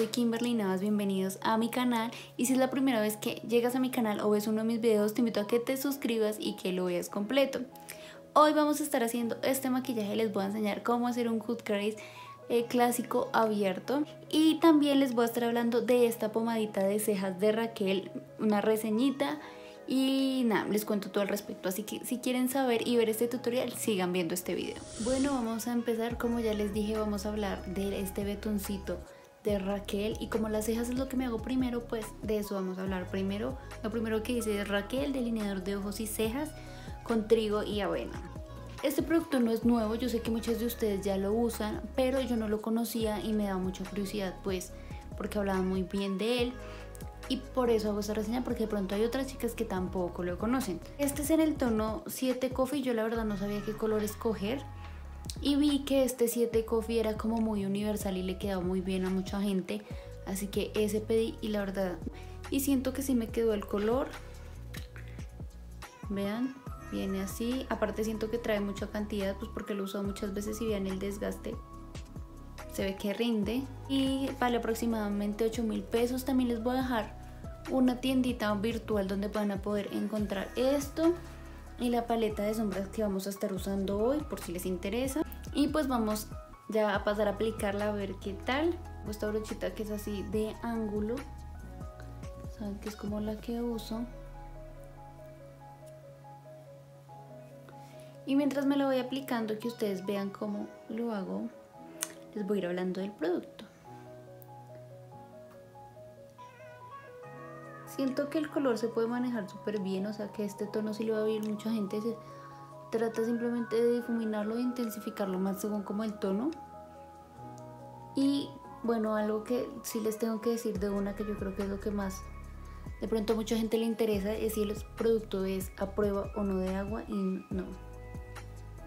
soy Kimberly Navas, bienvenidos a mi canal. Y si es la primera vez que llegas a mi canal o ves uno de mis videos te invito a que te suscribas y que lo veas completo. Hoy vamos a estar haciendo este maquillaje, les voy a enseñar cómo hacer un cut crease eh, clásico abierto. Y también les voy a estar hablando de esta pomadita de cejas de Raquel, una reseñita. Y nada, les cuento todo al respecto, así que si quieren saber y ver este tutorial, sigan viendo este video. Bueno, vamos a empezar, como ya les dije, vamos a hablar de este betoncito de Raquel y como las cejas es lo que me hago primero, pues de eso vamos a hablar primero. Lo primero que hice es Raquel, delineador de ojos y cejas con trigo y avena. Este producto no es nuevo, yo sé que muchos de ustedes ya lo usan, pero yo no lo conocía y me da mucha curiosidad pues porque hablaban muy bien de él y por eso hago esta reseña porque de pronto hay otras chicas que tampoco lo conocen. Este es en el tono 7 Coffee, yo la verdad no sabía qué color escoger y vi que este 7 Coffee era como muy universal y le quedaba muy bien a mucha gente, así que ese pedí y la verdad y siento que sí me quedó el color. Vean, viene así, aparte siento que trae mucha cantidad pues porque lo uso muchas veces y vean el desgaste se ve que rinde y vale aproximadamente 8 mil pesos también les voy a dejar una tiendita virtual donde van a poder encontrar esto y la paleta de sombras que vamos a estar usando hoy por si les interesa y pues vamos ya a pasar a aplicarla a ver qué tal. Esta brochita que es así de ángulo. Saben que es como la que uso y mientras me lo voy aplicando que ustedes vean cómo lo hago les voy a ir hablando del producto. Siento que el color se puede manejar súper bien, o sea que este tono sí lo va a ver mucha gente. Trata simplemente de difuminarlo e intensificarlo más según como el tono. Y bueno, algo que sí les tengo que decir de una que yo creo que es lo que más de pronto a mucha gente le interesa es si el producto es a prueba o no de agua y no.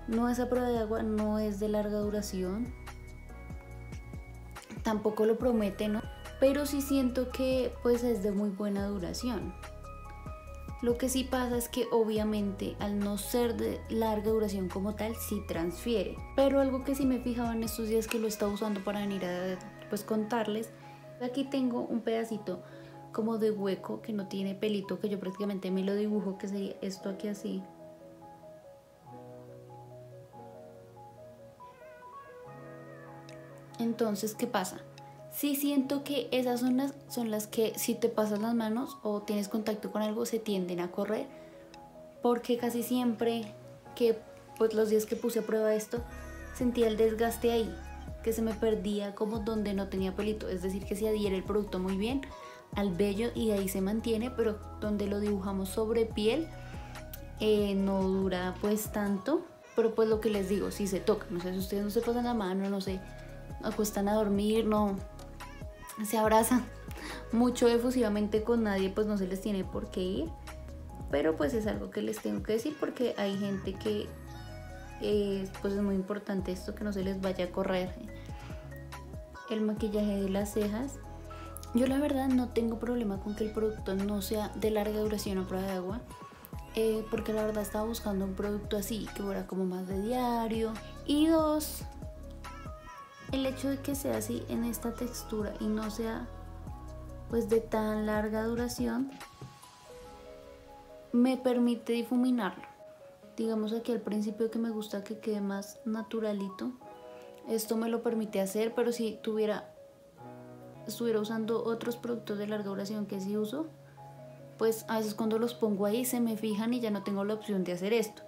No es a prueba de agua, no es de larga duración. Tampoco lo promete, ¿no? pero sí siento que pues es de muy buena duración. Lo que sí pasa es que obviamente al no ser de larga duración como tal, sí transfiere. Pero algo que sí me fijaba en estos días que lo estaba usando para venir a pues contarles, aquí tengo un pedacito como de hueco que no tiene pelito, que yo prácticamente me lo dibujo, que sería esto aquí así. Entonces, ¿qué pasa? Sí siento que esas zonas son las que si te pasas las manos o tienes contacto con algo se tienden a correr. Porque casi siempre que pues los días que puse a prueba esto sentía el desgaste ahí que se me perdía como donde no tenía pelito. Es decir que se adhiere el producto muy bien al vello y ahí se mantiene pero donde lo dibujamos sobre piel eh, no dura pues tanto. Pero pues lo que les digo si se toca no sé si ustedes no se pasan la mano no sé acuestan a dormir no se abrazan mucho efusivamente con nadie, pues no se les tiene por qué ir. Pero pues es algo que les tengo que decir porque hay gente que eh, pues es muy importante esto que no se les vaya a correr el maquillaje de las cejas. Yo la verdad no tengo problema con que el producto no sea de larga duración a prueba de agua. Eh, porque la verdad estaba buscando un producto así que fuera como más de diario. Y dos, el hecho de que sea así en esta textura y no sea pues de tan larga duración me permite difuminarlo. Digamos aquí al principio que me gusta que quede más naturalito esto me lo permite hacer pero si tuviera estuviera usando otros productos de larga duración que sí uso pues a veces cuando los pongo ahí se me fijan y ya no tengo la opción de hacer esto.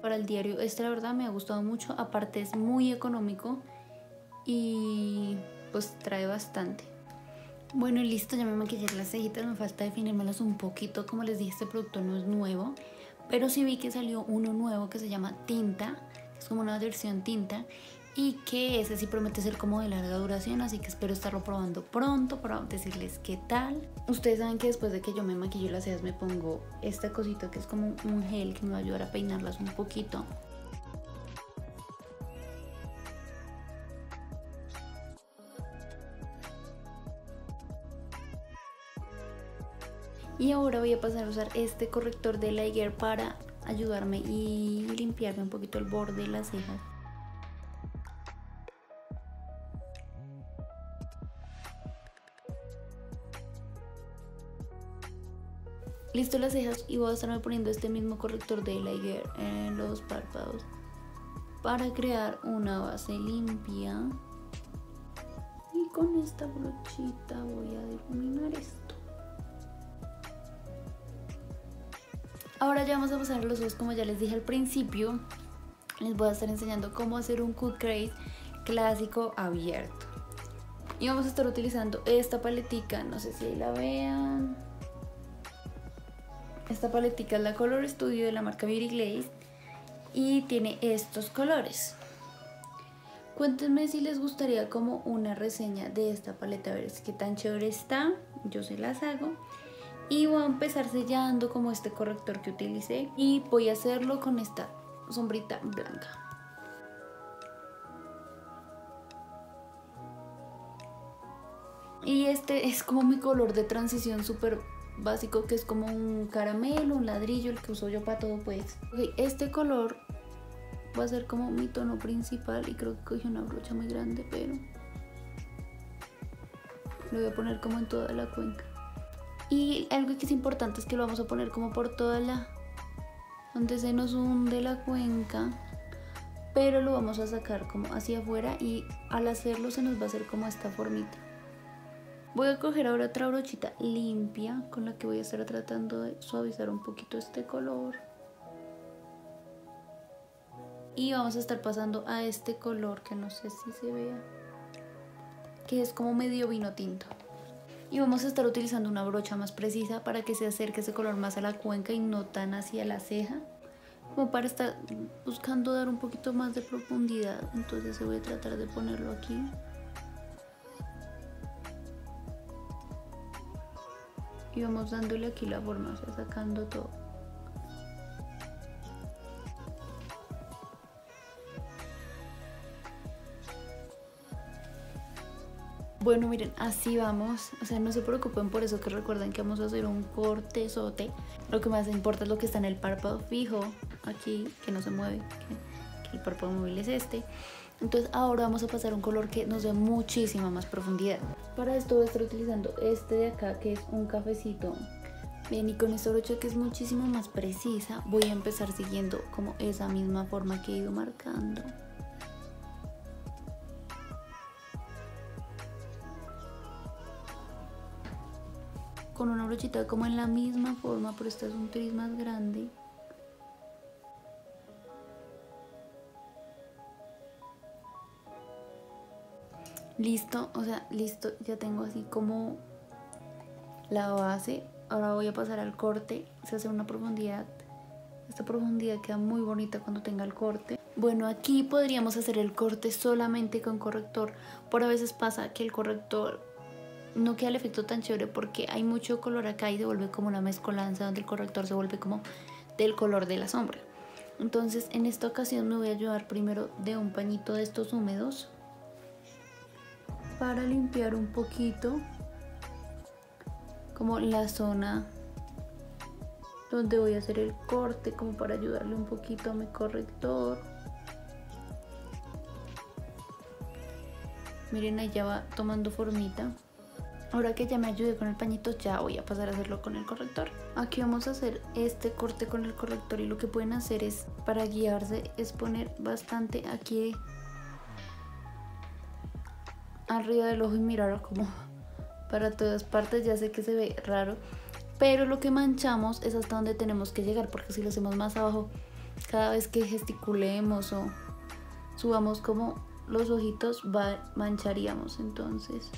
Para el diario este la verdad me ha gustado mucho. Aparte es muy económico y pues trae bastante. Bueno, listo, ya me maquillé las cejitas, me falta definírmelas un poquito. Como les dije, este producto no es nuevo, pero sí vi que salió uno nuevo que se llama Tinta, es como una versión tinta y que ese sí promete ser como de larga duración, así que espero estarlo probando pronto para decirles qué tal. Ustedes saben que después de que yo me maquillo las cejas me pongo esta cosita que es como un gel que me va a ayudar a peinarlas un poquito Y ahora voy a pasar a usar este corrector de Lager para ayudarme y limpiarme un poquito el borde de las cejas. Listo las cejas y voy a estarme poniendo este mismo corrector de Lager en los párpados para crear una base limpia. Y con esta brochita voy a difuminar esto. Ahora ya vamos a pasar los ojos como ya les dije al principio. Les voy a estar enseñando cómo hacer un cut crease clásico abierto. Y vamos a estar utilizando esta paletica, no sé si ahí la vean. Esta paletica es la Color Studio de la marca Beauty Glaze y tiene estos colores. Cuéntenme si les gustaría como una reseña de esta paleta, a ver qué tan chévere está, yo se las hago. Y voy a empezar sellando como este corrector que utilicé y voy a hacerlo con esta sombrita blanca. Y este es como mi color de transición súper básico que es como un caramelo, un ladrillo, el que uso yo para todo pues. este color va a ser como mi tono principal y creo que cogí una brocha muy grande, pero lo voy a poner como en toda la cuenca. Y algo que es importante es que lo vamos a poner como por toda la... donde se nos hunde la cuenca, pero lo vamos a sacar como hacia afuera y al hacerlo se nos va a hacer como esta formita. Voy a coger ahora otra brochita limpia con la que voy a estar tratando de suavizar un poquito este color. Y vamos a estar pasando a este color que no sé si se vea, que es como medio vino tinto. Y vamos a estar utilizando una brocha más precisa para que se acerque ese color más a la cuenca y no tan hacia la ceja. Como para estar buscando dar un poquito más de profundidad. Entonces voy a tratar de ponerlo aquí. y vamos dándole aquí la forma, o sea, sacando todo. Bueno, miren, así vamos. O sea, no se preocupen por eso que recuerden que vamos a hacer un corte sote. Lo que más importa es lo que está en el párpado fijo, aquí, que no se mueve, que, que el párpado móvil es este. Entonces ahora vamos a pasar un color que nos dé muchísima más profundidad. Para esto voy a estar utilizando este de acá que es un cafecito. Bien, y con esta brocha que es muchísimo más precisa voy a empezar siguiendo como esa misma forma que he ido marcando. Con una brochita como en la misma forma, pero esta es un tris más grande. listo, o sea, listo, ya tengo así como la base. Ahora voy a pasar al corte, se hace una profundidad. Esta profundidad queda muy bonita cuando tenga el corte. Bueno, aquí podríamos hacer el corte solamente con corrector. Por a veces pasa que el corrector no queda el efecto tan chévere porque hay mucho color acá y se vuelve como una mezcolanza donde el corrector se vuelve como del color de la sombra. Entonces en esta ocasión me voy a ayudar primero de un pañito de estos húmedos para limpiar un poquito como la zona donde voy a hacer el corte como para ayudarle un poquito a mi corrector miren ya va tomando formita ahora que ya me ayude con el pañito ya voy a pasar a hacerlo con el corrector aquí vamos a hacer este corte con el corrector y lo que pueden hacer es para guiarse es poner bastante aquí arriba del ojo y mirar como para todas partes. Ya sé que se ve raro, pero lo que manchamos es hasta donde tenemos que llegar, porque si lo hacemos más abajo, cada vez que gesticulemos o subamos como los ojitos, mancharíamos. Entonces,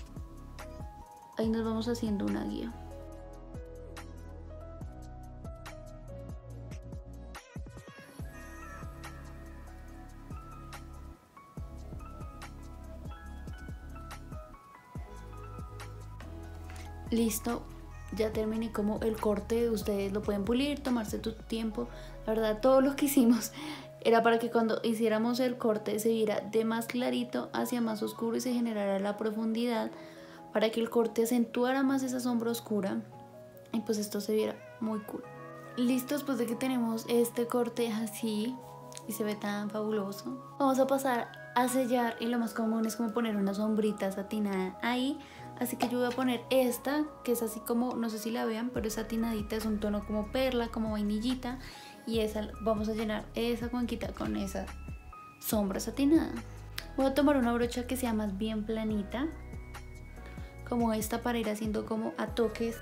ahí nos vamos haciendo una guía. listo, ya terminé como el corte, ustedes lo pueden pulir, tomarse tu tiempo, la verdad todo lo que hicimos era para que cuando hiciéramos el corte se viera de más clarito hacia más oscuro y se generara la profundidad para que el corte acentuara más esa sombra oscura y pues esto se viera muy cool. Listo, después de que tenemos este corte así y se ve tan fabuloso, vamos a pasar a sellar y lo más común es como poner una sombrita satinada ahí Así que yo voy a poner esta, que es así como, no sé si la vean, pero es satinadita, es un tono como perla, como vainillita. Y esa, vamos a llenar esa cuenquita con esa sombra satinada. Voy a tomar una brocha que sea más bien planita, como esta para ir haciendo como a toques.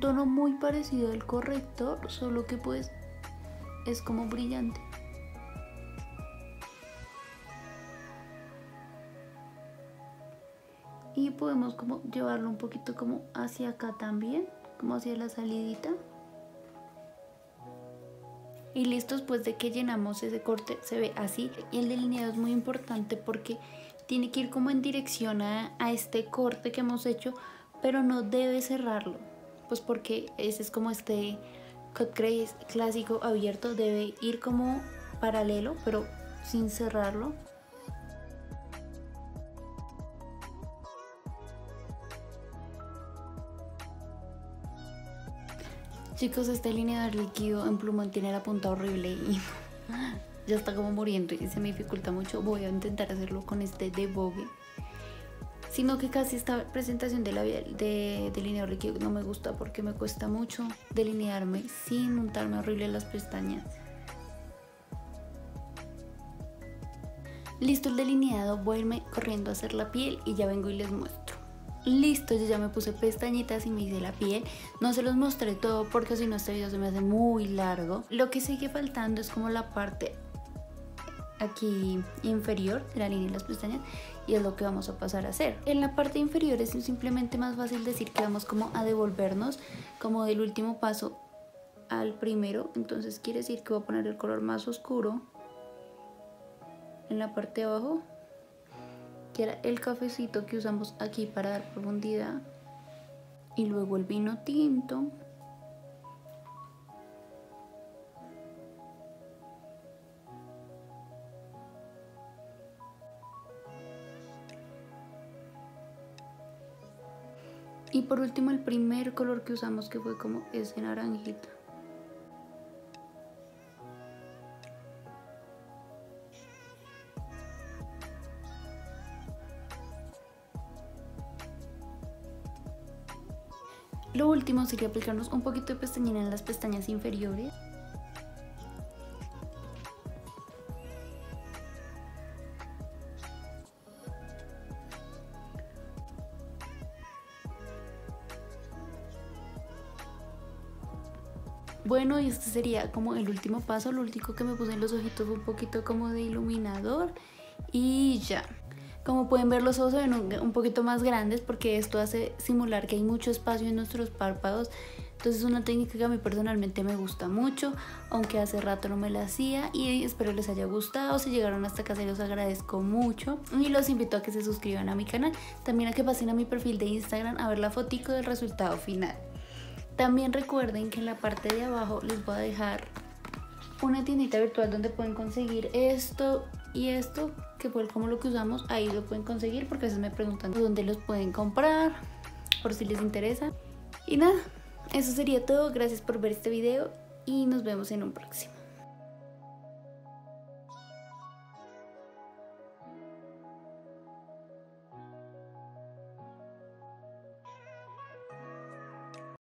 Tono muy parecido al corrector, solo que pues es como brillante. y podemos como llevarlo un poquito como hacia acá también como hacia la salidita y listo después de que llenamos ese corte se ve así. Y el delineado es muy importante porque tiene que ir como en dirección a, a este corte que hemos hecho pero no debe cerrarlo pues porque ese es como este cut crease clásico abierto. Debe ir como paralelo pero sin cerrarlo Chicos, este lineador líquido en plumón tiene la punta horrible y ya está como muriendo y se me dificulta mucho. Voy a intentar hacerlo con este de Vogue. Sino que casi esta presentación de, de delineador líquido no me gusta porque me cuesta mucho delinearme sin untarme horrible las pestañas. Listo el delineado, voy a irme corriendo a hacer la piel y ya vengo y les muestro. Listo, yo ya me puse pestañitas y me hice la piel. No se los mostré todo porque si no este video se me hace muy largo. Lo que sigue faltando es como la parte aquí inferior de la línea de las pestañas y es lo que vamos a pasar a hacer. En la parte inferior es simplemente más fácil decir que vamos como a devolvernos como del último paso al primero. Entonces quiere decir que voy a poner el color más oscuro en la parte de abajo que el cafecito que usamos aquí para dar profundidad. Y luego el vino tinto. Y por último el primer color que usamos que fue como ese naranjito Lo último sería aplicarnos un poquito de pestañina en las pestañas inferiores. Bueno, y este sería como el último paso. Lo último que me puse en los ojitos fue un poquito como de iluminador. Y ya. Como pueden ver los ojos se ven un, poquito más grandes porque esto hace simular que hay mucho espacio en nuestros párpados. Entonces es una técnica que a mí personalmente me gusta mucho, aunque hace rato no me la hacía y espero les haya gustado. Si llegaron hasta acá se los agradezco mucho y los invito a que se suscriban a mi canal. También a que pasen a mi perfil de Instagram a ver la fotico del resultado final. También recuerden que en la parte de abajo les voy a dejar una tiendita virtual donde pueden conseguir esto y esto que fue como lo que usamos, ahí lo pueden conseguir porque a veces me preguntan dónde los pueden comprar, por si les interesa. Y nada, eso sería todo, gracias por ver este video y nos vemos en un próximo.